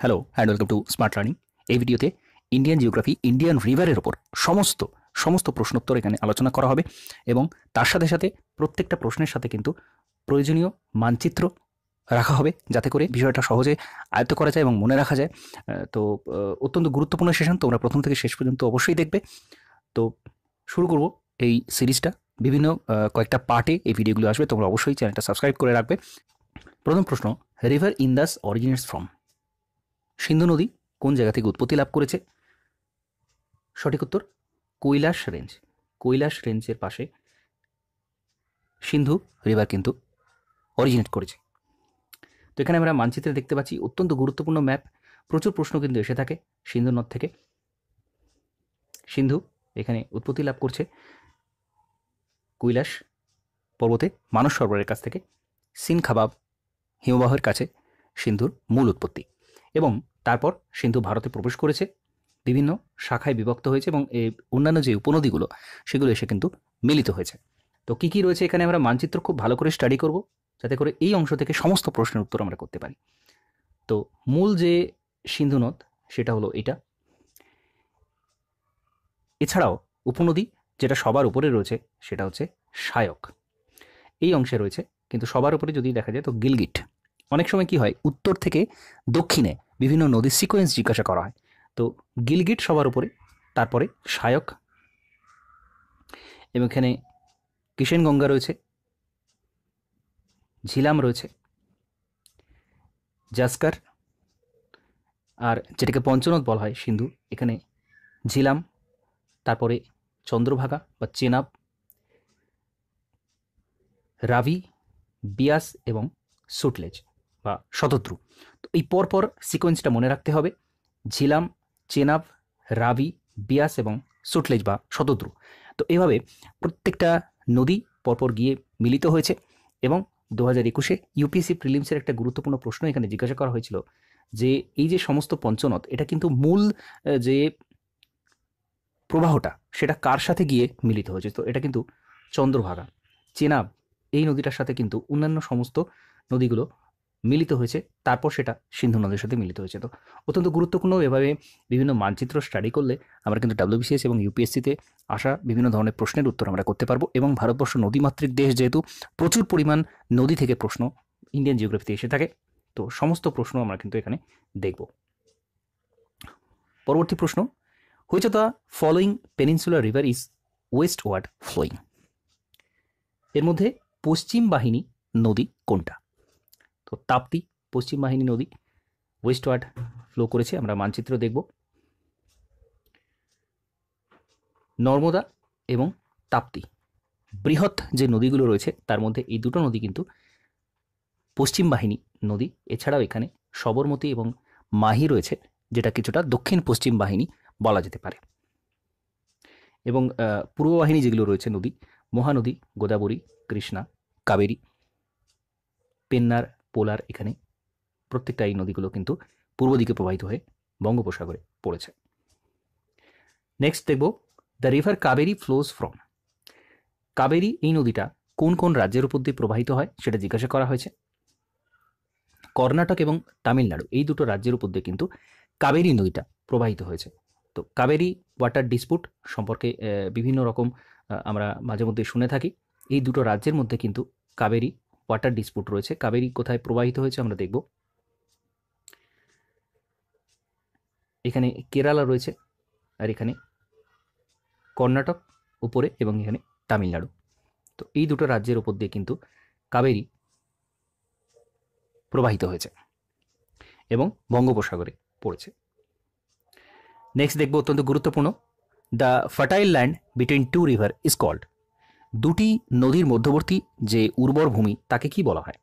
Hello and welcome to smart learning এই ভিডিওতে Indian geography Indian রিভারের ওপর সমস্ত সমস্ত প্রশ্নোত্তর এখানে আলোচনা করা হবে এবং তার সাথে সাথে প্রত্যেকটা প্রশ্নের সাথে কিন্তু প্রয়োজনীয় মানচিত্র রাখা হবে যাতে করে বিষয়টা সহজে আয়ত্ত করা যায় এবং মনে রাখা যায়। তো অত্যন্ত গুরুত্বপূর্ণ সেশন তোমরা প্রথম থেকে শেষ পর্যন্ত অবশ্যই দেখবে। তো, শুরু করব এই সিরিজটা। বিভিন্ন কয়েকটা পার্টে এই ভিডিওগুলো আসবে, তোমরা অবশ্যই চ্যানেলটা সাবস্ক্রাইব করে রাখবে। প্রথম প্রশ্ন river Indus originates from Sindhu নদী কোন জায়গা থেকে উৎপত্তি লাভ করেছে? সঠিক উত্তর, কৈলাস রেঞ্জ। কৈলাস রেঞ্জের পাশে সিন্ধু রিভার কিন্তু অরিজিনেট করেছে। তো এখানে আমরা মানচিত্রে দেখতে পাচ্ছি অত্যন্ত গুরুত্বপূর্ণ ম্যাপ প্রচুর প্রশ্ন কিন্তু এসে থাকে সিন্ধু নদ থেকে। সিন্ধু এখানে উৎপত্তি লাভ করছে কৈলাস পর্বতে, মানস সরোবরের কাছ থেকে। সিন খাবাব হিমবাহের কাছে সিন্ধুর মূল উৎপত্তি। এবং তারপর সিন্ধু ভারতে প্রবেশ করেছে। বিভিন্ন শাখায় বিভক্ত হয়েছে এবং এই অন্যান্য যে উপনদীগুলো, সেগুলো এসে কিন্তু মিলিত হয়েছে। তো কী কী রয়েছে এখানে আমরা মানচিত্র খুব ভালো করে স্টাডি করব, যাতে করে এই অংশ থেকে সমস্ত প্রশ্নের উত্তর আমরা করতে পারি। তো মূল যে সিন্ধু নদ, সেটা হলো এটা। এছাড়াও উপনদী, যেটা সবার উপরে রয়েছে, সেটা হচ্ছে সায়ক এই অংশে রয়েছে, কিন্তু সবার উপরে যদি দেখা যায় তো গিলগিট। অনেক সময় কি হয়, উত্তর থেকে দক্ষিণে বিভিন্ন নদীর সিকোয়েন্স জিজ্ঞাসা করা হয়। তো গিলগিট সবার উপরে, তারপরে সায়ক এবং এখানে কিষেনগঙ্গা রয়েছে, ঝিলাম রয়েছে, জাস্কার, আর যেটাকে পঞ্চনদ বলা হয়, সিন্ধু, এখানে ঝিলাম, তারপরে চন্দ্রভাগা বা চেনাব, রাভি, বিয়াস এবং সুটলেজ। বা শতদ্রু তো এই পরপর সিকোয়েন্সটা মনে রাখতে হবে। ঝিলাম, চেনাব, রাবি, বিয়াস এবং সুটলেজ বা শতদ্রু তো এভাবে প্রত্যেকটা নদী পরপর গিয়ে মিলিত হয়েছে এবং দু হাজার একুশে ইউপিএসসি প্রিলিমসের একটা গুরুত্বপূর্ণ প্রশ্ন এখানে জিজ্ঞাসা করা হয়েছিল যে এই যে সমস্ত পঞ্চনদ, এটা কিন্তু মূল যে প্রবাহটা, সেটা কার সাথে গিয়ে মিলিত হয়েছে? তো এটা কিন্তু চন্দ্রভাগা, চেনাব, এই নদীটার সাথে কিন্তু অন্যান্য সমস্ত নদীগুলো মিলিত হয়েছে। তারপর সেটা সিন্ধু নদের সাথে মিলিত হয়েছে। তো অত্যন্ত গুরুত্বপূর্ণ এভাবে বিভিন্ন মানচিত্র স্টাডি করলে আমরা কিন্তু ডাব্লিউবিসিএস এবং ইউপিএসসিতে আসা বিভিন্ন ধরনের প্রশ্নের উত্তর আমরা করতে পারব এবং ভারতবর্ষ নদীমাতৃক দেশ যেহেতু প্রচুর পরিমাণ নদী থেকে প্রশ্ন ইন্ডিয়ান জিওগ্রাফিতে এসে থাকে। তো সমস্ত প্রশ্ন আমরা কিন্তু এখানে দেখব। পরবর্তী প্রশ্ন of the following peninsular river is westward flowing এর মধ্যে পশ্চিম বাহিনী নদী কোনটা? তো তাপ্তি পশ্চিম বাহিনী নদী ওয়েস্ট ওয়ার্ড ফ্লো করেছে, আমরা মানচিত্র দেখব। নর্মদা এবং তাপ্তি, বৃহৎ যে নদীগুলো রয়েছে, তার মধ্যে এই দুটো নদী কিন্তু পশ্চিম বাহিনী নদী, এছাড়াও এখানে সবরমতী এবং মাহি রয়েছে, যেটা কিছুটা দক্ষিণ পশ্চিম বাহিনী বলা যেতে পারে। এবং পূর্ব বাহিনী যেগুলো রয়েছে, নদী, মহানদী, গোদাবরী, কৃষ্ণা, কাবেরী, পেন্নার পোলার এখানে প্রত্যেকটা এই নদীগুলো কিন্তু পূর্ব দিকে প্রবাহিত হয়ে বঙ্গোপসাগরে পড়েছে। নেক্সট দেখব the river Kaveri flows from Kaveri এই নদীটা কোন কোন রাজ্যের উপর দিয়ে প্রবাহিত হয় সেটা জিজ্ঞাসা করা হয়েছে। কর্ণাটক এবং তামিলনাড়ু এই দুটো রাজ্যের উপর দিয়ে কিন্তু কাবেরী নদীটা প্রবাহিত হয়েছে। তো কাবেরি ওয়াটার ডিসপুট সম্পর্কে বিভিন্ন রকম আমরা মাঝে মধ্যে শুনে থাকি। এই দুটো রাজ্যের মধ্যে কিন্তু কাবেরী ওয়াটার ডিসপুট রয়েছে। কাবেরী কোথায় প্রবাহিত হয়েছে আমরা দেখব। এখানে কেরালা রয়েছে আর এখানে কর্ণাটক উপরে এবং এখানে তামিলনাড়ু। তো এই দুটো রাজ্যের উপর দিয়ে কিন্তু কাবেরী প্রবাহিত হয়েছে এবং বঙ্গোপসাগরে পড়েছে। নেক্সট দেখব অত্যন্ত গুরুত্বপূর্ণ। The fertile land between two river is called দুটি নদীর মধ্যবর্তী যে উর্বর ভূমি, তাকে কি বলা হয়?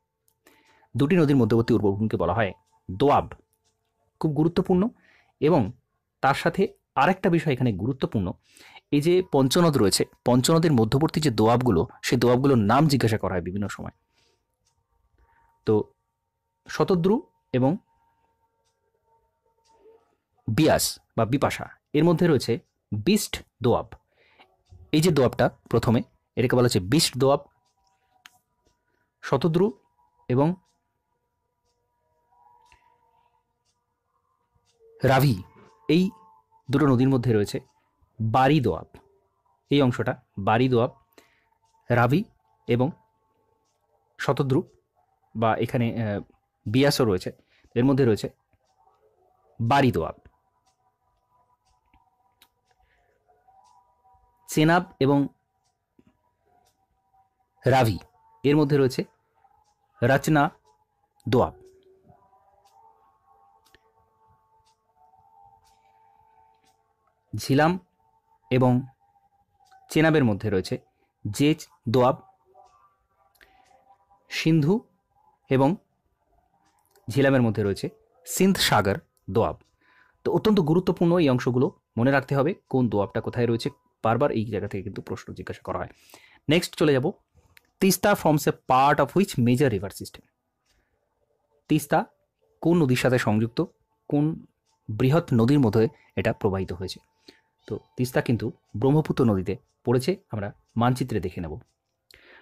দুটি নদীর মধ্যবর্তী উর্বর ভূমিকে বলা হয় দোয়াব। খুব গুরুত্বপূর্ণ এবং তার সাথে আরেকটা বিষয় এখানে গুরুত্বপূর্ণ। এই যে পঞ্চনদ রয়েছে, পঞ্চনদের মধ্যবর্তী যে দোয়াবগুলো, সেই দোয়াবগুলোর নাম জিজ্ঞাসা করা হয় বিভিন্ন সময়। তো শতদ্রু এবং বিয়াস বা বিপাশা, এর মধ্যে রয়েছে বিস্ট দোয়াব। এই যে দোয়াবটা প্রথমে এটাকে বলা হচ্ছে বিস্ট দোয়াব, শতদ্রু এবং রাভি। এই দুটো নদীর মধ্যে রয়েছে বারি দোয়াব। এই অংশটা বারি দোয়াব, রাভি এবং শতদ্রু বা এখানে বিয়াসও রয়েছে। এর মধ্যে রয়েছে বারি দোয়াব। চেনাব এবং রাভি। এর মধ্যে রয়েছে রচনা দোয়াব। ঝিলাম এবং চেনাবের মধ্যে রয়েছে জেজ দোয়াব, সিন্ধু এবং ঝিলামের মধ্যে রয়েছে সিন্ধ সাগর দোয়াব। তো অত্যন্ত গুরুত্বপূর্ণ এই অংশগুলো মনে রাখতে হবে, কোন দোয়াবটা কোথায় রয়েছে, বারবার এই জায়গা থেকে কিন্তু প্রশ্ন জিজ্ঞাসা করা হয়। নেক্সট চলে যাব Teesta forms a part of which major river system Teesta কোন নদীর সাথে সংযুক্ত? কোন বৃহৎ নদীর মধ্যে এটা প্রবাহিত হয়েছে? তো তিস্তা কিন্তু ব্রহ্মপুত্র নদীতে পড়েছে, আমরা মানচিত্রে দেখে নেব।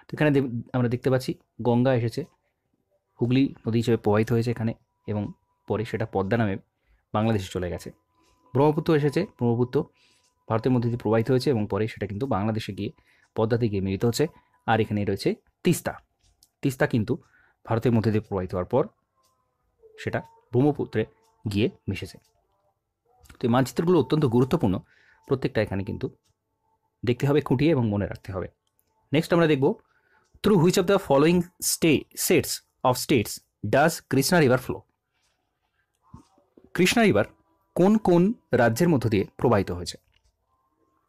তো এখানে আমরা দেখতে পাচ্ছি গঙ্গা এসেছে, হুগলি নদী হিসেবে প্রবাহিত হয়েছে এখানে, এবং পরে সেটা পদ্মা নামে বাংলাদেশে চলে গেছে। ব্রহ্মপুত্র এসেছে, ব্রহ্মপুত্র ভারতের মধ্যে দিয়ে প্রবাহিত হয়েছে, এবং পরে সেটা কিন্তু বাংলাদেশে গিয়ে পদ্মাতে গিয়ে মিলিত হচ্ছে। আর এখানে রয়েছে তিস্তা। তিস্তা কিন্তু ভারতের মধ্যে দিয়ে প্রবাহিত হওয়ার পর সেটা ব্রহ্মপুত্রে গিয়ে মিশেছে। তো এই মানচিত্রগুলো অত্যন্ত গুরুত্বপূর্ণ। প্রত্যেকটা এখানে কিন্তু দেখতে হবে, খুঁটিয়ে এবং মনে রাখতে হবে। নেক্সট আমরা দেখব through which of the following stay sets of states does Krishna river flow Krishna river কোন কোন রাজ্যের মধ্য দিয়ে প্রবাহিত হয়েছে?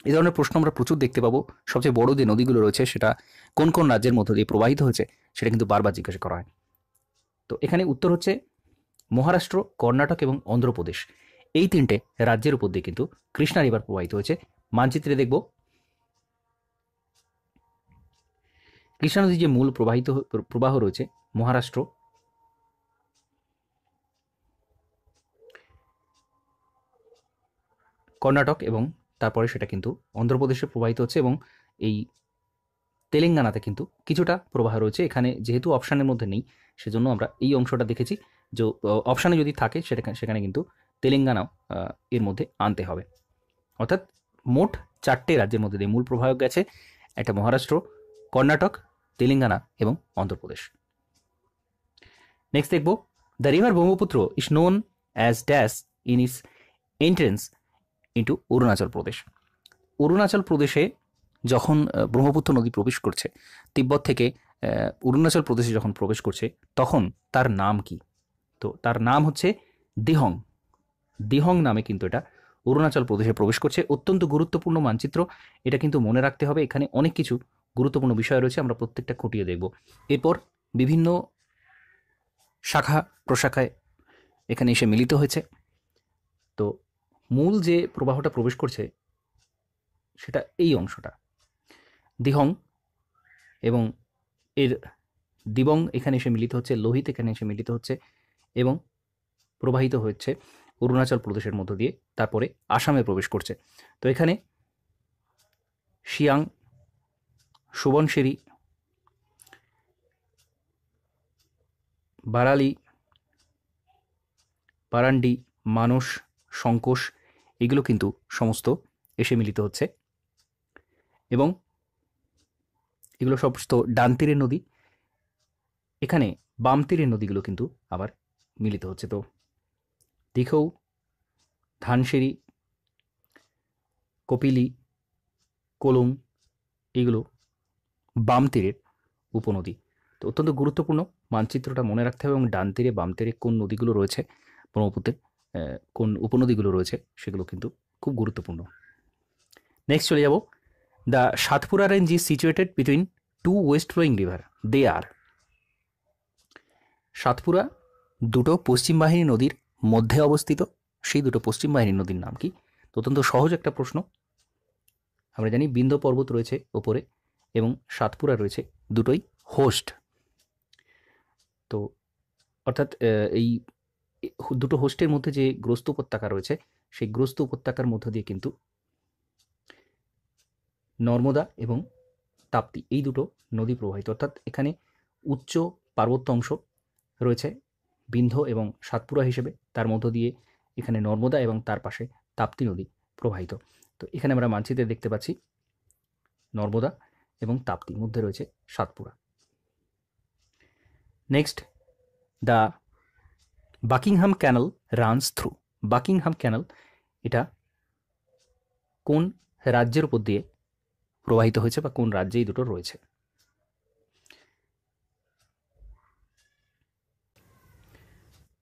এই ধরনের প্রশ্ন আমরা প্রচুর দেখতে পাবো। সবচেয়ে বড় যে নদীগুলো রয়েছে সেটা কোন কোন রাজ্যের মধ্য দিয়ে প্রবাহিত হয়েছে সেটা কিন্তু বারবার জিজ্ঞাসা করা হয়। তো এখানে উত্তর হচ্ছে মহারাষ্ট্র, কর্ণাটক এবং অন্ধ্রপ্রদেশ। এই তিনটে রাজ্যের উপর দিয়ে কিন্তু কৃষ্ণা রিভার প্রবাহিত হয়েছে। মানচিত্রে দেখব। কৃষ্ণা নদীর যে মূল প্রবাহিত প্রবাহ রয়েছে মহারাষ্ট্র। কর্ণাটক এবং তারপরে সেটা কিন্তু অন্ধ্রপ্রদেশে প্রবাহিত হচ্ছে এবং এই তেলেঙ্গানাতে কিন্তু কিছুটা প্রবাহ রয়েছে। এখানে যেহেতু অপশানের মধ্যে নেই, সেজন্য আমরা এই অংশটা দেখেছি। যে অপশানে যদি থাকে সেটা সেখানে কিন্তু তেলেঙ্গানাও এর মধ্যে আনতে হবে। অর্থাৎ মোট চারটে রাজ্যের মধ্যে দিয়ে মূল প্রবাহ গেছে। একটা মহারাষ্ট্র, কর্ণাটক, তেলেঙ্গানা এবং অন্ধ্রপ্রদেশ। নেক্সট দেখব, the river Brahmaputra is known as dash in its entrance into Arunachal Pradesh Arunachal প্রদেশে যখন ব্রহ্মপুত্র নদী প্রবেশ করছে, তিব্বত থেকে অরুণাচল প্রদেশে যখন প্রবেশ করছে, তখন তার নাম কি? তো তার নাম হচ্ছে দিহং দিহং নামে কিন্তু এটা অরুণাচল প্রদেশে প্রবেশ করছে। অত্যন্ত গুরুত্বপূর্ণ মানচিত্র। এটা কিন্তু মনে রাখতে হবে, এখানে অনেক কিছু গুরুত্বপূর্ণ বিষয় রয়েছে, আমরা প্রত্যেকটা খুঁটিয়ে দেখব। এরপর বিভিন্ন শাখা প্রশাখায় এখানে এসে মিলিত হয়েছে। তো মূল যে প্রবাহটা প্রবেশ করছে, সেটা এই অংশটা। দিহং এবং এর দিবং এখানে এসে মিলিত হচ্ছে, লোহিত এখানে এসে মিলিত হচ্ছে এবং প্রবাহিত হচ্ছে অরুণাচল প্রদেশের মধ্য দিয়ে, তারপরে আসামে প্রবেশ করছে। তো এখানে শিয়াং, সুবনশিরি, বারালি, বারান্ডি, মানস সংকোষ এগুলো কিন্তু সমস্ত এসে মিলিত হচ্ছে। এবং এগুলো সমস্ত ডান তীরের নদী এখানে বাম তীরের নদীগুলো কিন্তু আবার মিলিত হচ্ছে। তো দীঘৌ ধানসিঁড়ি কপিলি কোলুং এগুলো বাম তীরের উপনদী। তো অত্যন্ত গুরুত্বপূর্ণ মানচিত্রটা মনে রাখতে হবে এবং ডান তীরে বাম তীরে কোন নদীগুলো রয়েছে ব্রহ্মপুত্রে আহ, কোন উপনদীগুলো রয়েছে সেগুলো কিন্তু খুব গুরুত্বপূর্ণ। নেক্সট চলে যাব। The Satpura range is situated between two west flowing river they are Satpura দুটো পশ্চিম বাহিনী নদীর মধ্যে অবস্থিত। সেই দুটো পশ্চিম বাহিনী নদীর নাম কি? অত্যন্ত সহজ একটা প্রশ্ন। আমরা জানি বিন্ধ্য পর্বত রয়েছে ওপরে এবং সাতপুরা রয়েছে দুটোই হোস্ট তো অর্থাৎ এই দুটো হোস্টের মধ্যে যে গ্রস্ত উপত্যকা রয়েছে, সেই গ্রস্ত উপত্যকার মধ্য দিয়ে কিন্তু নর্মদা এবং তাপ্তি, এই দুটো নদী প্রবাহিত। অর্থাৎ এখানে উচ্চ পার্বত্য অংশ রয়েছে, বিন্ধ্য এবং সাতপুরা হিসেবে। তার মধ্য দিয়ে এখানে নর্মদা এবং তার পাশে তাপ্তি নদী প্রবাহিত। তো এখানে আমরা মানচিত্রে দেখতে পাচ্ছি নর্মদা এবং তাপ্তির মধ্যে রয়েছে Satpura. Next the Buckingham canal runs through Buckingham canal এটা কোন রাজ্যের উপর দিয়ে প্রবাহিত হয়েছে বা কোন রাজ্যে এই দুটো রয়েছে?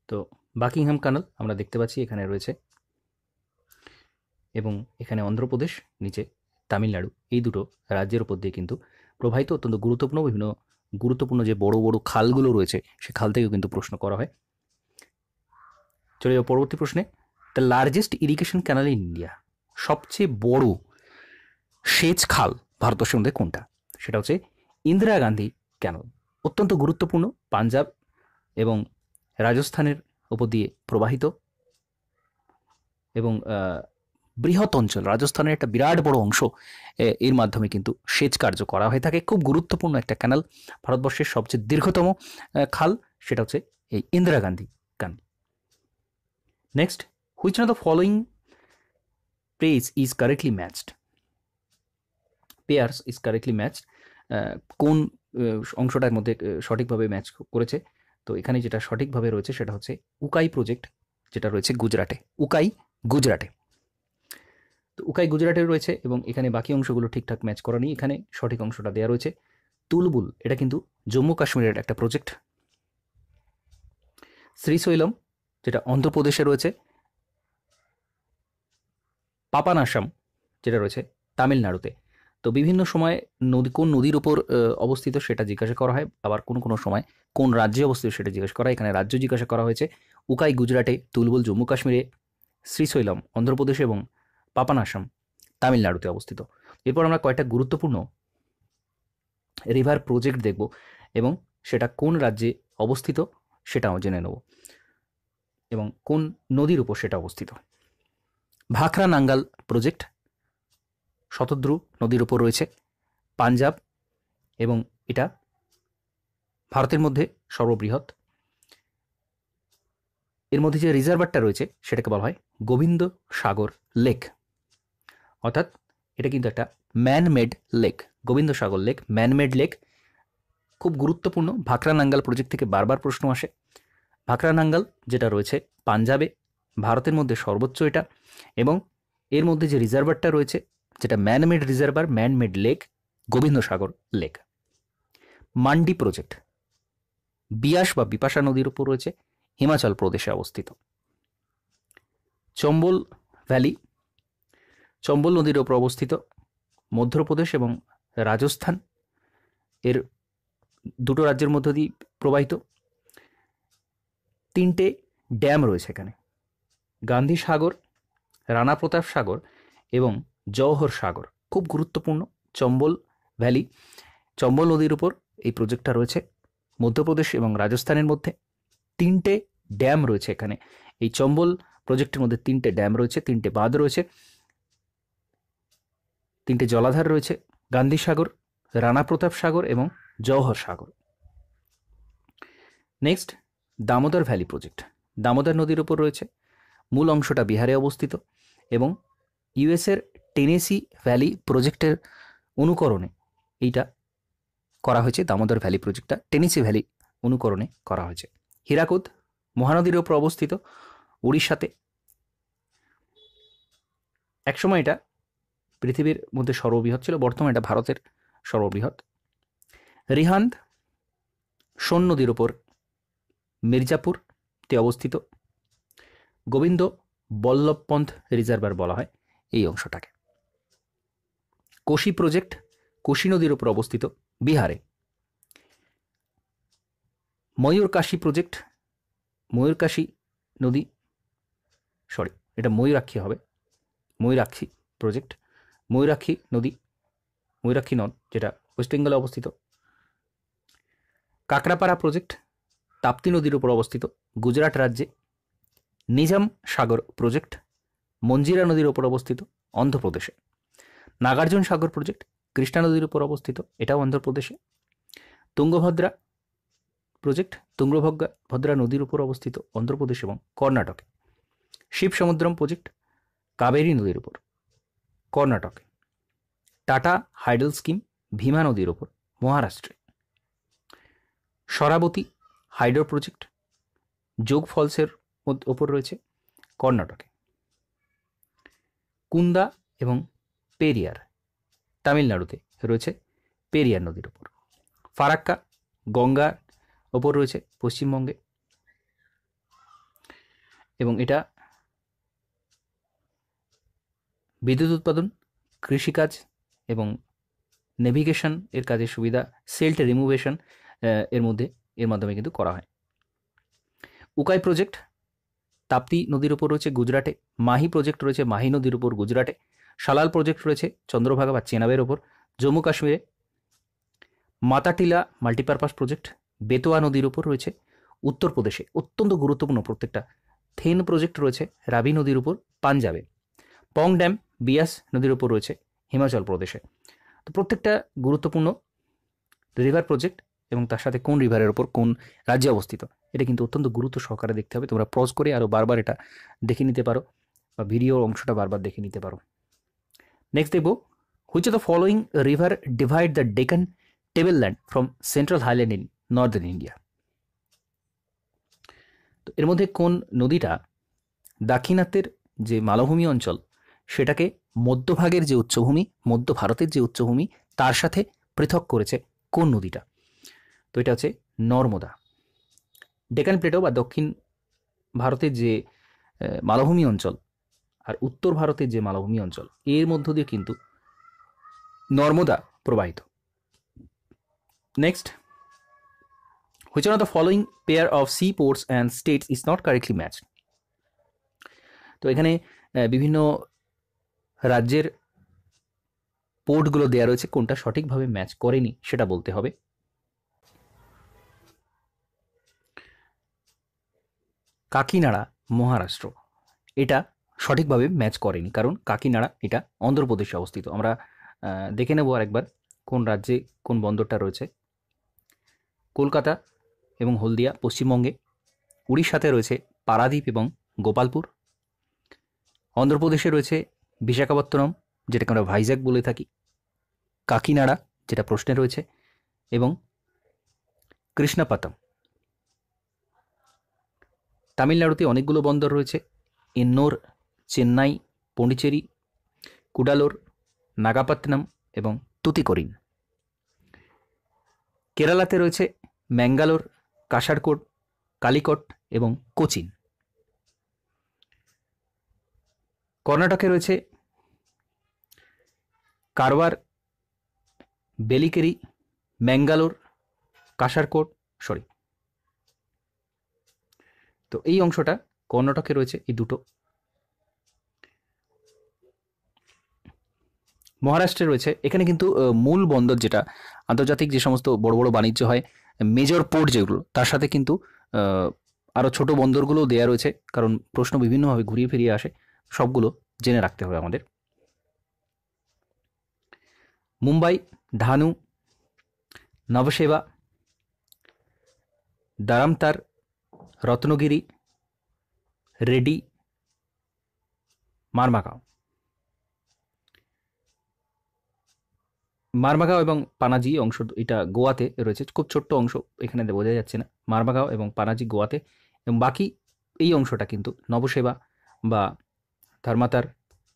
তো বাকিংহাম কানাল আমরা দেখতে পাচ্ছি এখানে রয়েছে এবং এখানে অন্ধ্রপ্রদেশ, নিচে তামিলনাড়ু, এই দুটো রাজ্যের উপর দিয়ে কিন্তু প্রবাহিত অত্যন্ত গুরুত্বপূর্ণ, বিভিন্ন গুরুত্বপূর্ণ যে বড় বড় খালগুলো রয়েছে, সে খাল থেকেও কিন্তু প্রশ্ন করা হয়। চলে যাও পরবর্তী প্রশ্নে। The largest irrigation canal in India সবচেয়ে বড় সেচ খাল ভারতবর্ষের মধ্যে কোনটা? সেটা হচ্ছে ইন্দিরা গান্ধী ক্যানাল অত্যন্ত গুরুত্বপূর্ণ, পাঞ্জাব এবং রাজস্থানের উপর দিয়ে প্রবাহিত এবং বৃহৎ অঞ্চল। রাজস্থানের একটা বিরাট বড় অংশ এর মাধ্যমে কিন্তু সেচ কার্য করা হয়ে থাকে। খুব গুরুত্বপূর্ণ একটা ক্যানাল ভারতবর্ষের সবচেয়ে দীর্ঘতম খাল, সেটা হচ্ছে এই Indira Gandhi. Canal next which of the following page is correctly matched pairs is correctly matched কোন আহ, অংশটার মধ্যে আহ, সঠিকভাবে ম্যাচ করেছে? তো এখানে যেটা সঠিকভাবে রয়েছে সেটা হচ্ছে উকাই প্রজেক্ট যেটা রয়েছে গুজরাটে। উকাই গুজরাটে। তো উকাই গুজরাটে রয়েছে এবং এখানে বাকি অংশগুলো ঠিকঠাক ম্যাচ করা নেই। এখানে সঠিক অংশটা দেওয়া রয়েছে। তুলবুল এটা কিন্তু জম্মু কাশ্মীরের একটা প্রজেক্ট শ্রীশৈলম যেটা অন্ধ্রপ্রদেশে রয়েছে পাপানাসাম যেটা রয়েছে তামিলনাড়ুতে। তো বিভিন্ন সময় নদী, কোন নদীর উপর অবস্থিত সেটা জিজ্ঞাসা করা হয়, আবার কোন কোনো সময় কোন রাজ্যে অবস্থিত সেটা জিজ্ঞাসা করা হয়, এখানে রাজ্য জিজ্ঞাসা করা হয়েছে। উকাই, গুজরাটে, তুলবুল, জম্মু কাশ্মীরে, শ্রীশৈলম, অন্ধ্রপ্রদেশ এবং পাপানাসাম তামিলনাড়ুতে অবস্থিত। এরপর আমরা কয়েকটা গুরুত্বপূর্ণ রিভার প্রজেক্ট দেখব এবং সেটা কোন রাজ্যে অবস্থিত সেটাও জেনে নেব। এবং কোন নদীর উপর সেটা অবস্থিত। ভাখরা নাঙ্গাল প্রজেক্ট, শতদ্রু নদীর উপর রয়েছে, পাঞ্জাব এবং এটা ভারতের মধ্যে সর্ববৃহৎ। এর মধ্যে যে রিজার্ভারটা রয়েছে সেটাকে বলা হয় গোবিন্দ সাগর লেক। অর্থাৎ এটা কিন্তু একটা manmade lake Gobind Sagar lake manmade lake খুব গুরুত্বপূর্ণ ভাকরা নাঙ্গাল প্রজেক্ট থেকে বারবার প্রশ্ন আসে। ভাকরা নাঙ্গাল যেটা রয়েছে পাঞ্জাবে, ভারতের মধ্যে সর্বোচ্চ এটা, এবং এর মধ্যে যে রিজার্ভারটা রয়েছে, যেটা manmade reservoir, manmade lake Gobind Sagar lake. Mandi project, Beas বা বিপাশা নদীর উপর রয়েছে, হিমাচল প্রদেশে অবস্থিত। চম্বল ভ্যালি, চম্বল নদীর ওপর অবস্থিত, মধ্যপ্রদেশ এবং রাজস্থান। এর দুটো রাজ্যের মধ্য দিয়ে প্রবাহিত তিনটে ড্যাম রয়েছে এখানে। গান্ধী সাগর, রানা প্রতাপ সাগর এবং জওহর সাগর। খুব গুরুত্বপূর্ণ চম্বল ভ্যালি। চম্বল নদীর উপর এই প্রজেক্টটা রয়েছে মধ্যপ্রদেশ এবং রাজস্থানের মধ্যে। তিনটে ড্যাম রয়েছে এখানে। এই চম্বল প্রজেক্টের মধ্যে তিনটে ড্যাম রয়েছে, তিনটে বাঁধ রয়েছে, তিনটে জলাধার রয়েছে, গান্ধী সাগর, রানা প্রতাপ সাগর এবং Jawahar Sagar. Next Damodar valley project. Damodar নদীর উপর রয়েছে। মূল অংশটা বিহারে অবস্থিত এবং ইউএসের টেনেসি ভ্যালি প্রজেক্টের অনুকরণে এইটা করা হয়েছে। দামোদর ভ্যালি প্রজেক্টটা টেনেসি ভ্যালি অনুকরণে করা হয়েছে। হীরাকুদ মহানদীর ওপর অবস্থিত উড়িষ্যাতে। একসময় এটা পৃথিবীর মধ্যে সর্ববৃহৎ ছিল, বর্তমানে এটা ভারতের সর্ববৃহৎ। রিহান্দ সোন নদীর ওপর মির্জাপুরতে অবস্থিত। গোবিন্দ বল্লভপন্থ রিজার্ভার বলা হয় এই অংশটাকে। কোশি প্রজেক্ট কোশি নদীর উপর অবস্থিত বিহারে। ময়ূরকাশী প্রজেক্ট ময়ূরকাশী নদী, সরি, এটা ময়ূরাক্ষী হবে, ময়ূরাক্ষী প্রজেক্ট, ময়ূরাক্ষী নদী, ময়ূরাক্ষী নদ, যেটা ওয়েস্ট বেঙ্গলে অবস্থিত। কাকরাপাড়া প্রজেক্ট তাপ্তি নদীর উপর অবস্থিত গুজরাট রাজ্যে নিজাম সাগর প্রজেক্ট, মঞ্জিরা নদীর উপর অবস্থিত অন্ধ্রপ্রদেশে, নাগার্জুন সাগর প্রজেক্ট, কৃষ্ণা নদীর উপর অবস্থিত এটাও অন্ধ্রপ্রদেশে, তুঙ্গভদ্রা প্রজেক্ট, তুঙ্গভদ্রা ভদ্রা নদীর উপর অবস্থিত অন্ধ্রপ্রদেশ এবং কর্ণাটকে শিব সমুদ্রম প্রজেক্ট, কাবেরী নদীর উপর, কর্ণাটকে, টাটা হাইডল স্কিম, ভীমা নদীর ওপর মহারাষ্ট্রে, সরাবতী হাইড্রো প্রজেক্ট যোগ ফলসের ওপর রয়েছে কর্ণাটকে। কুন্দা এবং পেরিয়ার তামিলনাড়ুতে রয়েছে পেরিয়ার নদীর ওপর। ফারাক্কা, গঙ্গার ওপর রয়েছে পশ্চিমবঙ্গে। এবং এটা বিদ্যুৎ উৎপাদন, কৃষিকাজ এবং নেভিগেশন এর কাজের সুবিধা, সেল্ট রিমুভেশন এর মধ্যে এর মাধ্যমে কিন্তু করা হয়। উকাই প্রজেক্ট তাপ্তি নদীর উপর রয়েছে গুজরাটে, মাহি প্রজেক্ট রয়েছে মাহি নদীর উপর গুজরাটে সালাল প্রজেক্ট রয়েছে চন্দ্রভাগা বা চেনাবের ওপর জম্মু কাশ্মীরে, মাতাটিলা মাল্টিপারপাস প্রজেক্ট বেতোয়া নদীর উপর রয়েছে উত্তরপ্রদেশে অত্যন্ত গুরুত্বপূর্ণ প্রত্যেকটা, থেন প্রজেক্ট রয়েছে রাবি নদীর উপর, পাঞ্জাবে, পং ড্যাম, বিয়াস নদীর উপর রয়েছে হিমাচল প্রদেশে। তো প্রত্যেকটা গুরুত্বপূর্ণ রিভার প্রজেক্ট এবং তার সাথে কোন রিভারের ওপর কোন রাজ্যে অবস্থিত? এটা কিন্তু অত্যন্ত গুরুত্ব সহকারে দেখতে হবে। তোমরা পজ করে আরও বারবার এটা দেখে নিতে পারো বা ভিডিওর অংশটা বারবার দেখে নিতে পারো। নেক্সট দেখব which the following river divide the Deccan tableland from central highland in northern India তো এর মধ্যে কোন নদীটা দাক্ষিণাত্যের যে মালভূমি অঞ্চল, সেটাকে মধ্যভাগের যে উচ্চভূমি, মধ্য ভারতের যে উচ্চভূমি, তার সাথে পৃথক করেছে কোন নদীটা? তো এটা হচ্ছে নর্মদা। ডেকান প্লেটো বা দক্ষিণ ভারতের যে মালভূমি অঞ্চল আর উত্তর ভারতের যে মালভূমি অঞ্চল, এর মধ্য দিয়ে কিন্তু নর্মদা প্রবাহিত। Next which on the following pair of seaports and states is not correctly match তো এখানে বিভিন্ন রাজ্যের পোর্টগুলো দেওয়া রয়েছে, কোনটা সঠিকভাবে ম্যাচ করেনি সেটা বলতে হবে। কাকিনাড়া, মহারাষ্ট্র। এটা সঠিকভাবে ম্যাচ করেনি, কারণ কাকিনাড়া এটা অন্ধ্রপ্রদেশে অবস্থিত। আমরা দেখে নেব আরেকবার কোন রাজ্যে কোন বন্দরটা রয়েছে। কলকাতা এবং হলদিয়া পশ্চিমবঙ্গে, উড়িষ্যাতে রয়েছে পারাদ্বীপ এবং গোপালপুর। অন্ধ্রপ্রদেশে রয়েছে বিশাখাপত্তনম, যেটাকে আমরা ভাইজ্যাক বলে থাকি। কাকিনাড়া, যেটা প্রশ্নে রয়েছে, এবং কৃষ্ণাপাতম। তামিলনাড়ুতে অনেকগুলো বন্দর রয়েছে। এন্নোর চেন্নাই পণ্ডিচেরি কুডালোর, নাগাপত্তনম এবং তুতিকোরিন। কেরালাতে রয়েছে ম্যাঙ্গালোর কাসারকোট কালিকট এবং কোচিন। কর্ণাটকে রয়েছে কারওয়ার, বেলিকেরি, ম্যাঙ্গালোর কাসারকোট সরি তো এই অংশটা কর্ণাটকে রয়েছে, এই দুটো। মহারাষ্ট্রে রয়েছে, এখানে কিন্তু মূল বন্দর যেটা, আন্তর্জাতিক যে সমস্ত বড় বড় বাণিজ্য হয়, মেজর পোর্ট যেগুলো, তার সাথে কিন্তু আরও ছোট বন্দরগুলোও দেওয়া রয়েছে, কারণ প্রশ্ন বিভিন্নভাবে ঘুরিয়ে ফিরিয়ে আসে, সবগুলো জেনে রাখতে হবে আমাদের। মুম্বাই, ধানু, নবসেবা, দারামতার রত্নগিরি, রেডি, মারমাগাঁও। মারমাগাঁও এবং পানাজি অংশ এটা গোয়াতে রয়েছে, খুব ছোট্ট অংশ, এখানে বোঝা যাচ্ছে না। মারমাগাঁও এবং পানাজি গোয়াতে। এবং বাকি এই অংশটা কিন্তু নবসেবা বা ধর্মাতার,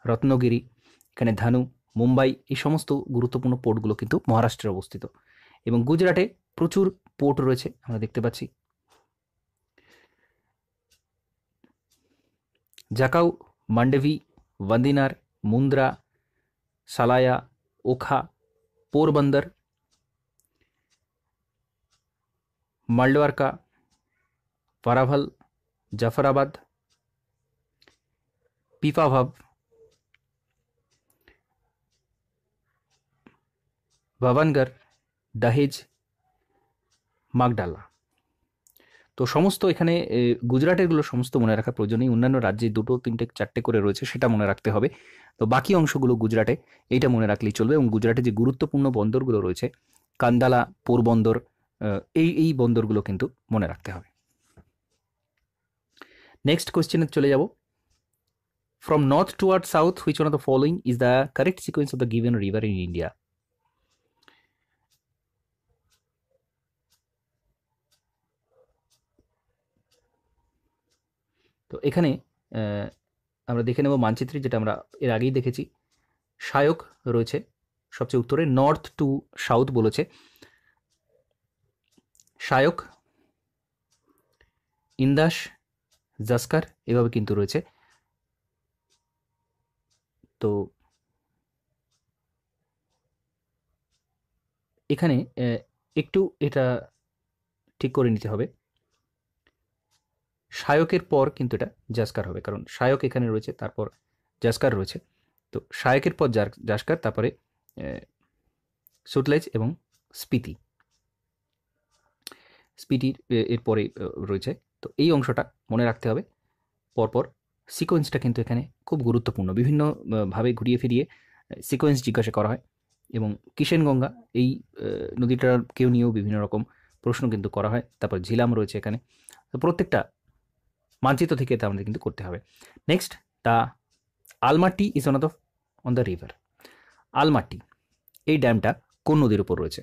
রত্নগিরি, এখানে ধানু, মুম্বাই, এই সমস্ত গুরুত্বপূর্ণ পোর্টগুলো কিন্তু মহারাষ্ট্রে অবস্থিত। এবং গুজরাটে প্রচুর পোর্ট রয়েছে, আমরা দেখতে পাচ্ছি। जकाऊ मंडवी वंदिनार मुंद्रा सलाया ओखा पोरबंदर मल्डवारका वराभल जफराबाद पीपाभव भवनगर दहेज मागडाला। তো সমস্ত এখানে গুজরাটেরগুলো সমস্ত মনে রাখার প্রয়োজন নেই। অন্যান্য রাজ্যে দুটো, তিনটে, চারটে করে রয়েছে, সেটা মনে রাখতে হবে। তো বাকি অংশগুলো গুজরাটে, এইটা মনে রাখলেই চলবে এবং গুজরাটে যে গুরুত্বপূর্ণ বন্দরগুলো রয়েছে, কান্দালা পোরবন্দর এই এই বন্দরগুলো কিন্তু মনে রাখতে হবে। নেক্সট কোশ্চেনে চলে যাব। From north toward south, which one of the following is the correct sequence of the given river in india? তো এখানে আমরা দেখে নেব মানচিত্রে, যেটা আমরা এর আগেই দেখেছি। সায়ক রয়েছে, সবচেয়ে উত্তরে। নর্থ টু সাউথ বলেছে। সায়ক, ইন্দাস, জাস্কার, এভাবে কিন্তু রয়েছে। তো এখানে একটু এটা ঠিক করে নিতে হবে। শায়কের পর কিন্তু এটা জাস্কার হবে। কারণ শায়ক এখানে রয়েছে, তারপর জাস্কার রয়েছে। তো শায়কের পর জাস্কার, তারপরে সুটলেজ এবং স্পিতি। স্পিতির, এ- এরপরে রয়েছে। তো এই অংশটা মনে রাখতে হবে। পরপর সিকোয়েন্সটা কিন্তু এখানে খুব গুরুত্বপূর্ণ। বিভিন্নভাবে ঘুরিয়ে ফিরিয়ে সিকোয়েন্স জিজ্ঞাসা করা হয় এবং কিষেনগঙ্গা এই নদীটার কেউ নিয়েও বিভিন্ন রকম প্রশ্ন কিন্তু করা হয়। তারপর ঝিলাম রয়েছে এখানে। প্রত্যেকটা মানচিত্র থেকে এটা আমাদের কিন্তু করতে হবে। Next the Almatti is on of the on the river Almatti এই ড্যামটা কোন নদীর উপর রয়েছে?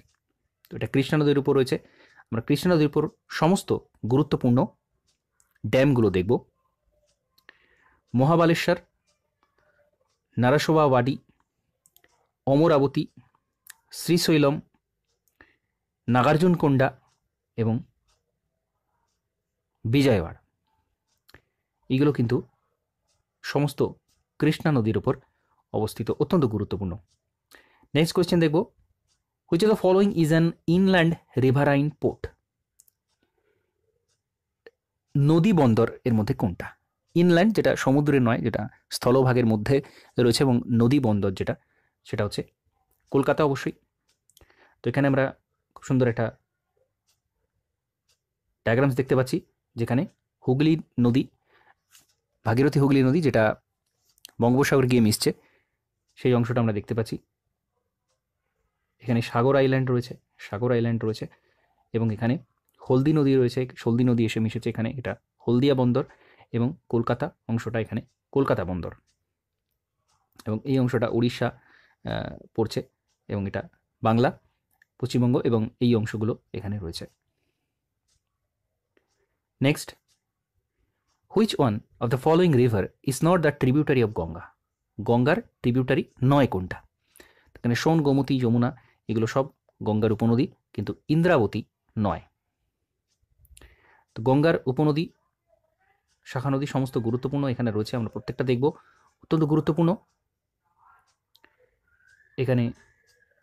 তো এটা কৃষ্ণা নদীর উপর রয়েছে। আমরা কৃষ্ণা নদীর উপর সমস্ত গুরুত্বপূর্ণ ড্যামগুলো দেখব। মহাবালেশ্বর নারাসোবা ওয়াডি অমরাবতী, শ্রীশৈলম, নাগার্জুনকোন্ডা এবং বিজয়ওয়াড়া। এগুলো কিন্তু সমস্ত কৃষ্ণা নদীর ওপর অবস্থিত, অত্যন্ত গুরুত্বপূর্ণ। নেক্সট কোয়েশ্চেন দেখব। Which of the following is an inland riverine port নদী বন্দর এর মধ্যে কোনটা? ইনল্যান্ড যেটা সমুদ্রে নয়, যেটা স্থলভাগের মধ্যে রয়েছে এবং নদী বন্দর যেটা, সেটা হচ্ছে কলকাতা অবশ্যই। তো এখানে আমরা খুব সুন্দর একটা ডায়াগ্রামস দেখতে পাচ্ছি, যেখানে হুগলি নদী ভাগীরথী হুগলি নদী, যেটা বঙ্গোপসাগর গিয়ে মিশছে, সেই অংশটা আমরা দেখতে পাচ্ছি। এখানে সাগর আইল্যান্ড রয়েছে, সাগর আইল্যান্ড রয়েছে এবং এখানে হলদি নদী রয়েছে, হলদি নদী এসে মিশেছে এখানে, এটা হলদিয়া বন্দর এবং কলকাতা অংশটা এখানে কলকাতা বন্দর। এবং এই অংশটা উড়িষ্যা পড়ছে এবং এটা বাংলা, পশ্চিমবঙ্গ এবং এই অংশগুলো এখানে রয়েছে। Next which one of the following river is not the tributary of Ganga গঙ্গার ট্রিবিউটারি নয় কোনটা এখানে সোন, গোমতী, যমুনা, এগুলো সব গঙ্গার উপনদী, কিন্তু ইন্দ্রাবতী নয়। তো গঙ্গার উপনদী, শাখা নদী সমস্ত গুরুত্বপূর্ণ, এখানে রয়েছে, আমরা প্রত্যেকটা দেখব। অত্যন্ত গুরুত্বপূর্ণ। এখানে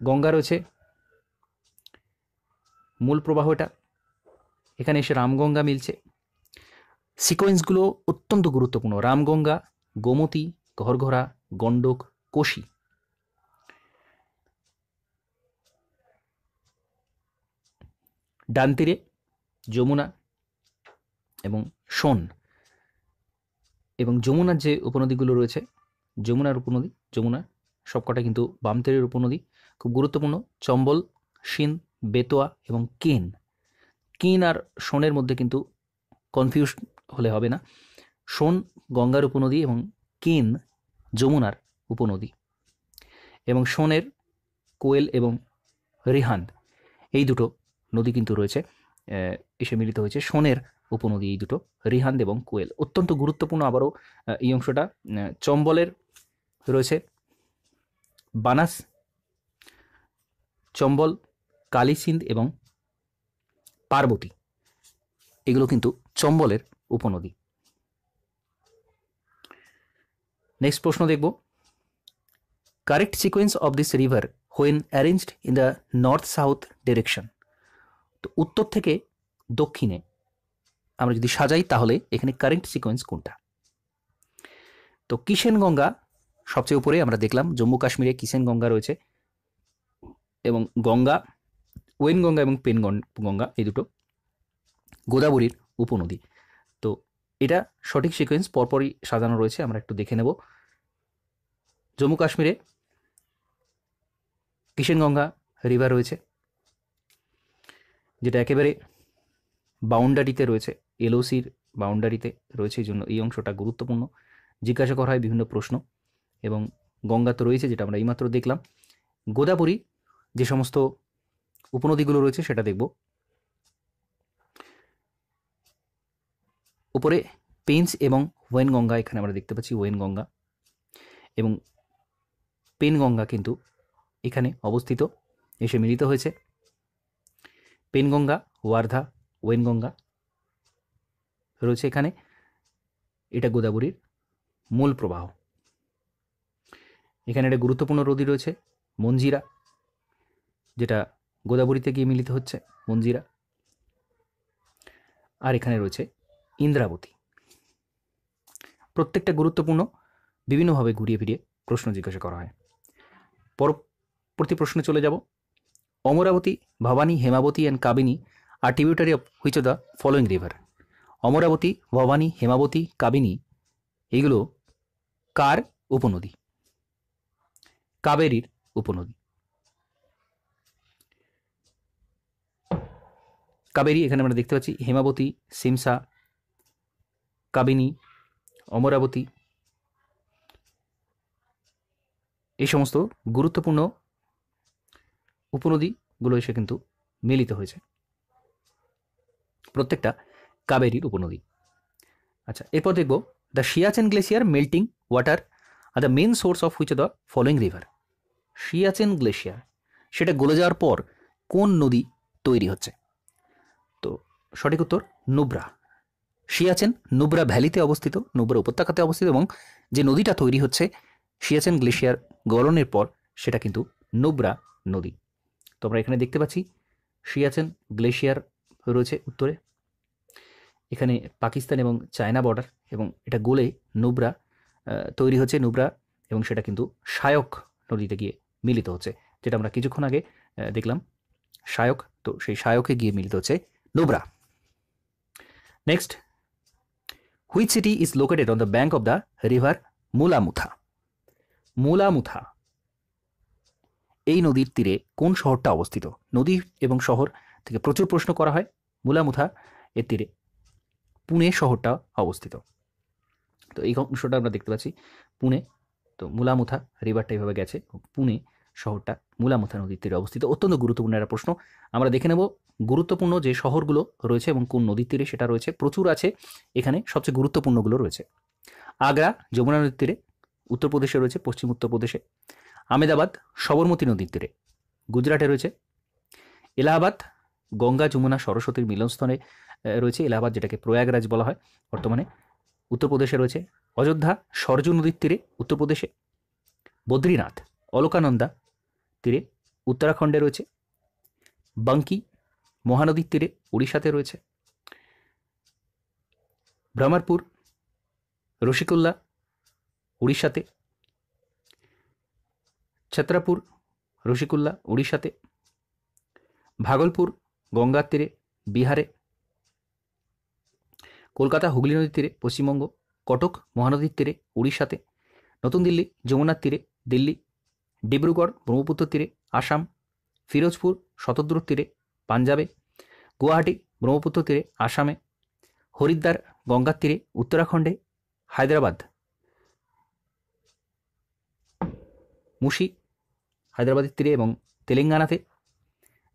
গঙ্গা রয়েছে। মূল প্রবাহ এটা। এখানে এসে রামগঙ্গা মিলছে। সিকোয়েন্সগুলো অত্যন্ত গুরুত্বপূর্ণ। রামগঙ্গা, গোমতী, ঘরঘরা, গণ্ডক, কোশি। ডান তীরে যমুনা এবং সোন। এবং যমুনার যে উপনদীগুলো রয়েছে, যমুনার উপনদী, যমুনা সবকটা কিন্তু বাম তীরের উপনদী। খুব গুরুত্বপূর্ণ। চম্বল, শিন, বেতোয়া এবং কেন। কেন আর সোনের মধ্যে কিন্তু কনফিউজ হলে হবে না। সোন, গঙ্গার উপনদী এবং কেন, যমুনার উপনদী। এবং সোনের, কোয়েল এবং রিহান্দ এই দুটো নদী কিন্তু রয়েছে এসে মিলিত হয়েছে। সোনের উপনদী এই দুটো রিহান্দ এবং কোয়েল। অত্যন্ত গুরুত্বপূর্ণ আবারও এই অংশটা চম্বলের রয়েছে। বানাস, চম্বল, কালিসিন্ধ এবং পার্বতী। এগুলো কিন্তু চম্বলের উপনদী। নেক্সট প্রশ্ন দেখব। Correct sequence of this river when arranged in the north south direction তো উত্তর থেকে দক্ষিণে আমরা যদি সাজাই তাহলে এখানে কারেন্ট সিকোয়েন্স কোনটা? তো কিষেন গঙ্গা সবচেয়ে উপরে আমরা দেখলাম, জম্মু কাশ্মীরে কিষেন গঙ্গা রয়েছে এবং গঙ্গা, ওয়েন গঙ্গা এবং পেন গঙ্গা এই দুটো গোদাবরীর উপনদী। এটা সঠিক সিকোয়েন্স পরপরই সাজানো রয়েছে, আমরা একটু দেখে নেব। জম্মু কাশ্মীরে কিষেনগঙ্গা রিভার রয়েছে, যেটা একেবারে বাউন্ডারিতে রয়েছে, এলওসির বাউন্ডারিতে রয়েছে, এই জন্য এই অংশটা গুরুত্বপূর্ণ। জিজ্ঞাসা করা হয় বিভিন্ন প্রশ্ন, এবং গঙ্গা তো রয়েছে, যেটা আমরা এইমাত্র দেখলাম। গোদাবরী যে সমস্ত উপনদীগুলো রয়েছে, সেটা দেখব। উপরে পেন্স এবং ওয়েন গঙ্গা, এখানে আমরা দেখতে পাচ্ছি ওয়েন গঙ্গা এবং পেন গঙ্গা কিন্তু এখানে অবস্থিত, এসে মিলিত হয়েছে। পেনগঙ্গা ওয়ার্ধা ওয়েনগঙ্গা রয়েছে এখানে। এটা গোদাবরীর মূল প্রবাহ। এখানে একটা গুরুত্বপূর্ণ নদী রয়েছে মঞ্জিরা যেটা গোদাবরীতে গিয়ে মিলিত হচ্ছে মঞ্জিরা আর এখানে রয়েছে ইন্দ্রাবতী। প্রত্যেকটা গুরুত্বপূর্ণ, বিভিন্নভাবে ঘুরিয়ে ফিরিয়ে প্রশ্ন জিজ্ঞাসা করা হয়। পরবর্তী প্রশ্নে চলে যাব। Amaravati, Bhavani, Hemavati and Kabini are tributary of which of the following river Amaravati, Bhavani, Hemavati, Kabini, এগুলো কার উপনদী? কাবেরীর উপনদী। কাবেরী, এখানে আমরা দেখতে পাচ্ছি হেমাবতী, সিমসা কাবিনী, অমরাবতী, এই সমস্ত গুরুত্বপূর্ণ উপনদীগুলো এসে কিন্তু মিলিত হয়েছে। প্রত্যেকটা কাবেরীর উপনদী। আচ্ছা এরপর দেখব the Siachen glacier melting water are the main source of which the following river Siachen glacier সেটা গলে যাওয়ার পর কোন নদী তৈরি হচ্ছে? তো সঠিক উত্তর নুব্রা। শিয়াচেন নুব্রা ভ্যালিতে অবস্থিত, নুব্রা উপত্যকাতে অবস্থিত এবং যে নদীটা তৈরি হচ্ছে শিয়াচেন গ্লেশিয়ার গলনের পর, সেটা কিন্তু নুব্রা নদী। তো আমরা এখানে দেখতে পাচ্ছি শিয়াচেন গ্লেশিয়ার রয়েছে উত্তরে। এখানে পাকিস্তান এবং চায়না বর্ডার এবং এটা গোলে নুব্রা তৈরি হচ্ছে নুব্রা এবং সেটা কিন্তু শায়ক নদীতে গিয়ে মিলিত হচ্ছে, যেটা আমরা কিছুক্ষণ আগে দেখলাম। শায়ক তো সেই শায়কে গিয়ে মিলিত হচ্ছে Nubra. Next which city is located on the bank of the river Mulamutha Mulamutha এই নদীর তীরে কোন শহরটা অবস্থিত? নদী এবং শহর থেকে প্রচুর প্রশ্ন করা হয়। মুলামুথা এর তীরে পুনে শহরটা অবস্থিত। তো এই অংশটা আমরা দেখতে পাচ্ছি। পুনে, তো মুলামুথা রিভারটা এইভাবে গেছে। পুনে শহরটা মুলামুথা নদীর তীরে অবস্থিত। অত্যন্ত গুরুত্বপূর্ণ একটা প্রশ্ন। আমরা দেখে নেব গুরুত্বপূর্ণ যে শহরগুলো রয়েছে এবং কোন নদীর তীরে সেটা রয়েছে, প্রচুর আছে, এখানে সবচেয়ে গুরুত্বপূর্ণগুলো রয়েছে। আগ্রা, যমুনা নদীর তীরে, উত্তরপ্রদেশে রয়েছে, পশ্চিম উত্তরপ্রদেশে আমেদাবাদ সবরমতী নদীর তীরে, গুজরাটে রয়েছে, এলাহাবাদ, গঙ্গা, যমুনা, সরস্বতীর মিলনস্থলে রয়েছে, এলাহাবাদ যেটাকে প্রয়াগরাজ বলা হয় বর্তমানে, উত্তরপ্রদেশে রয়েছে, অযোধ্যা, সরজু নদীর তীরে, উত্তরপ্রদেশে, বদ্রীনাথ, অলকানন্দা তীরে উত্তরাখণ্ডে রয়েছে। বাঙ্কি মহানদীর তীরে উড়িষ্যাতে রয়েছে। ভ্রমারপুর রসিকুল্লা উড়িষ্যাতে ছত্রাপুর রশিকুল্লা উড়িষ্যাতে ভাগলপুর, গঙ্গার তীরে বিহারে। কলকাতা, হুগলি নদীর তীরে পশ্চিমবঙ্গ। কটক, মহানদীর তীরে উড়িষ্যাতে নতুন দিল্লি, যমুনার তীরে দিল্লি। ডিব্রুগড়, ব্রহ্মপুত্র তীরে, আসাম, ফিরোজপুর, শতদ্রুর তীরে, পাঞ্জাবে, গুয়াহাটি, ব্রহ্মপুত্র তীরে, আসামে, হরিদ্বার, গঙ্গার তীরে, উত্তরাখণ্ডে, হায়দ্রাবাদ, মুশি, হায়দ্রাবাদের তীরে এবং তেলেঙ্গানাতে,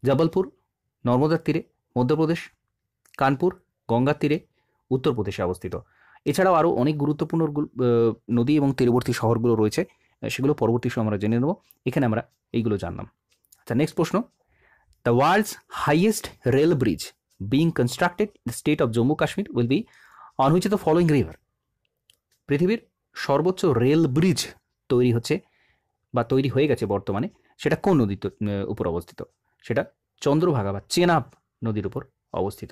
জবলপুর, নর্মদার তীরে, মধ্যপ্রদেশ, কানপুর, গঙ্গার তীরে, উত্তরপ্রদেশে অবস্থিত। এছাড়াও আরও অনেক গুরুত্বপূর্ণ নদী এবং তীরবর্তী শহরগুলো রয়েছে। সেগুলো পরবর্তী সময় আমরা জেনে নেব। এখানে আমরা এইগুলো জানলাম। আচ্ছা নেক্সট প্রশ্ন। The world's highest rail bridge being constructed in state of Jammu Kashmir will be on which the following river পৃথিবীর সর্বোচ্চ রেল ব্রিজ তৈরি হচ্ছে বা তৈরি হয়ে গেছে বর্তমানে, সেটা কোন নদীর উপর অবস্থিত? সেটা চন্দ্রভাগা বা চেনাব নদীর উপর অবস্থিত।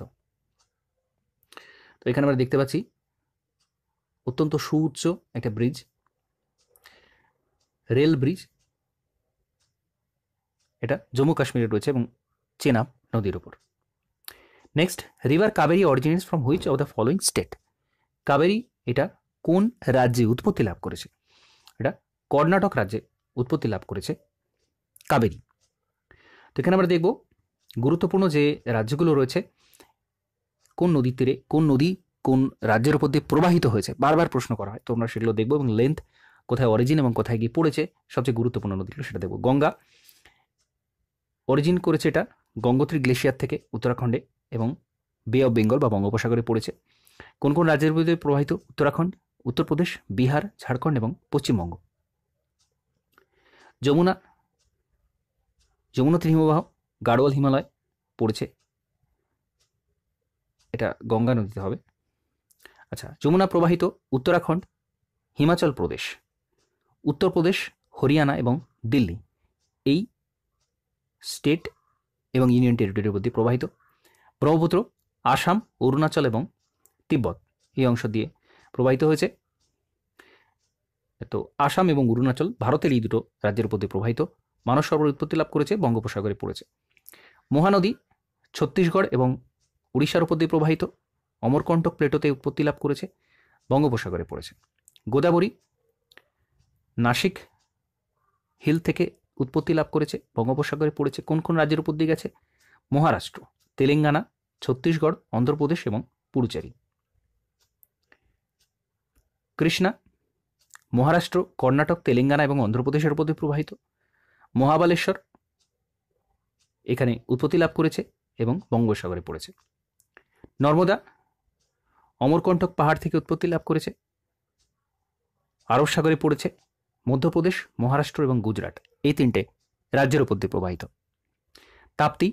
তো এখানে আমরা দেখতে পাচ্ছি, অত্যন্ত সুউচ্চ একটা ব্রিজ রেল ব্রিজ। এটা জম্মু কাশ্মীরে রয়েছে এবং চেনাব নদীর উপর। Next river Kaveri originates from which of the following state Kaveri এটা কোন রাজ্যে উৎপত্তি লাভ করেছে? এটা কর্ণাটক রাজ্যে উৎপত্তি লাভ করেছে কাবেরী। তো এখানে আমরা দেখব গুরুত্বপূর্ণ যে রাজ্যগুলো রয়েছে, কোন নদীর তীরে, কোন নদী কোন রাজ্যের উপর দিয়ে প্রবাহিত হয়েছে। বারবার প্রশ্ন করা হয়, তো আমরা সেগুলো দেখব এবং লেন্থ কোথায় অরিজিন এবং কোথায় গিয়ে পড়েছে, সবচেয়ে গুরুত্বপূর্ণ নদীগুলো সেটা দেখব। গঙ্গা অরিজিন করেছে এটা গঙ্গোত্রী গ্লেশিয়ার থেকে উত্তরাখণ্ডে এবং বে অফ বেঙ্গল বা বঙ্গোপসাগরে পড়েছে। কোন কোন রাজ্যের মধ্যে প্রবাহিত? উত্তরাখণ্ড, উত্তরপ্রদেশ, বিহার, ঝাড়খণ্ড এবং পশ্চিমবঙ্গ। যমুনা যমুনা হিমবাহ গাড়োয়াল হিমালয় পড়েছে। এটা গঙ্গা নদীতে হবে। আচ্ছা যমুনা প্রবাহিত, উত্তরাখণ্ড, হিমাচল প্রদেশ। উত্তরপ্রদেশ হরিয়ানা এবং দিল্লি। এই স্টেট এবং ইউনিয়ন টেরিটরির মধ্যে প্রবাহিত। ব্রহ্মপুত্র, আসাম, অরুণাচল এবং তিব্বত এই অংশ দিয়ে প্রবাহিত হয়েছে। তো আসাম এবং অরুণাচল ভারতের এই দুটো রাজ্যের উপর দিয়ে প্রবাহিত। মানস সরোবর উৎপত্তি লাভ করেছে, বঙ্গোপসাগরে পড়েছে। মহানদী, ছত্তিশগড় এবং উড়িষ্যার উপর দিয়ে প্রবাহিত। অমরকণ্টক প্লেটোতে উৎপত্তি লাভ করেছে, বঙ্গোপসাগরে পড়েছে। গোদাবরী নাসিক হিল থেকে উৎপত্তি লাভ করেছে, বঙ্গোপসাগরে পড়েছে, কোন কোন রাজ্যের উপর দিয়ে গেছে? মহারাষ্ট্র, তেলেঙ্গানা, ছত্তিশগড়, অন্ধ্রপ্রদেশ এবং পুরুচেরি কৃষ্ণা, মহারাষ্ট্র, কর্ণাটক, তেলেঙ্গানা এবং অন্ধ্রপ্রদেশের উপর দিয়ে প্রবাহিত। মহাবালেশ্বর, এখানে উৎপত্তি লাভ করেছে এবং বঙ্গোপসাগরে পড়েছে। নর্মদা, অমরকণ্টক পাহাড় থেকে উৎপত্তি লাভ করেছে। আরব সাগরে পড়েছে। মধ্যপ্রদেশ, মহারাষ্ট্র এবং গুজরাট এই তিনটে রাজ্যের উপর দিয়ে প্রবাহিত। তাপ্তি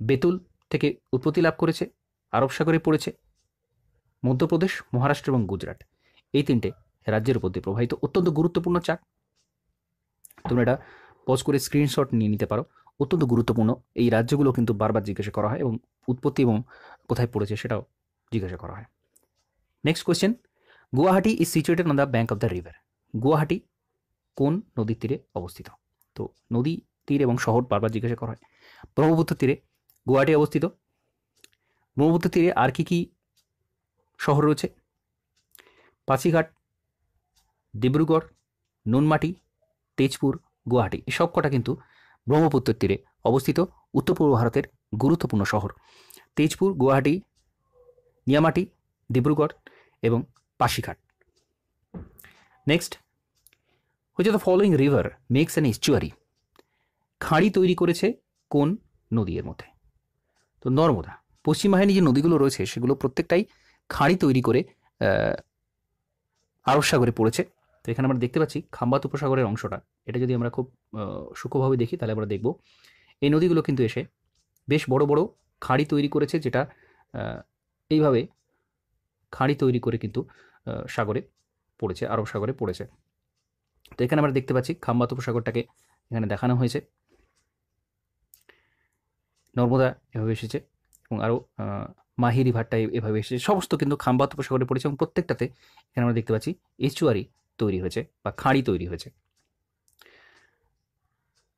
বেতুল থেকে উৎপত্তি লাভ করেছে, আরব সাগরে পড়েছে। মধ্যপ্রদেশ, মহারাষ্ট্র এবং গুজরাট এই তিনটে রাজ্যের উপর দিয়ে প্রবাহিত। অত্যন্ত গুরুত্বপূর্ণ চার্ট তোমরা এটা পজ করে স্ক্রিনশট নিয়ে নিতে পারো। অত্যন্ত গুরুত্বপূর্ণ। এই রাজ্যগুলো কিন্তু বারবার জিজ্ঞাসা করা হয় এবং উৎপত্তি এবং কোথায় পড়েছে সেটাও জিজ্ঞাসা করা হয়। Next question Guwahati is situated on the bank of the river Guwahati কোন নদীর তীরে অবস্থিত? তো নদী, তীর এবং শহর বারবার জিজ্ঞাসা করা হয়। ব্রহ্মপুত্র তীরে গুয়াহাটি অবস্থিত। ব্রহ্মপুত্র তীরে আর কি কি শহর রয়েছে? পাছিঘাট, ডিব্রুগড়, নুনমাটি, তেজপুর, গুয়াহাটি এই সব কটা কিন্তু ব্রহ্মপুত্রের তীরে অবস্থিত। উত্তর পূর্ব ভারতের গুরুত্বপূর্ণ শহর। তেজপুর, গুয়াহাটি, নিয়ামাটি, ডিব্রুগড় এবং পাশিঘাট। নেক্সট হচ্ছে the following river makes an estuary খাঁড়ি তৈরি করেছে কোন নদী এর মধ্যে? তো নর্মদা পশ্চিম বাহিনী যে নদীগুলো রয়েছে, সেগুলো প্রত্যেকটাই খাঁড়ি তৈরি করে আরব সাগরে পড়েছে। তো এখানে আমরা দেখতে পাচ্ছি খাম্বাত উপসাগরের অংশটা। এটা যদি আমরা খুব সূক্ষ্মভাবে দেখি, তাহলে আমরা দেখব এই নদীগুলো কিন্তু এসে বেশ বড় বড় খাঁড়ি তৈরি করেছে, যেটা এইভাবে খাঁড়ি তৈরি করে কিন্তু সাগরে পড়েছে, আরব সাগরে পড়েছে। তো এখানে আমরা দেখতে পাচ্ছি খাম্বাত উপসাগরটাকে এখানে দেখানো হয়েছে। নর্মদা এভাবে এসেছে এবং আরও মাহি রিভারটা এভাবে এসেছে। সমস্ত কিন্তু খাম্বাত উপসাগরে পড়েছে এবং প্রত্যেকটাতে এখানে আমরা দেখতে পাচ্ছি এচুয়ারি তৈরি হয়েছে বা খাঁড়ি তৈরি হয়েছে।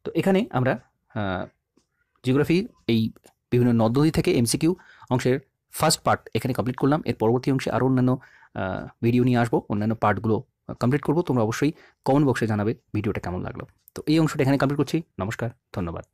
তো এখানে আমরা জিওগ্রাফি এই বিভিন্ন নদ থেকে এমসিকিউ অংশের ফার্স্ট পার্ট এখানে কমপ্লিট করলাম। এর পরবর্তী অংশে আরও অন্যান্য ভিডিও নিয়ে আসব, অন্যান্য পার্টগুলো কমপ্লিট করব, তোমরা অবশ্যই কমেন্ট বক্সে জানাবে ভিডিওটা কেমন লাগল। তো এই অংশটা এখানে কমপ্লিট করছি, নমস্কার, ধন্যবাদ।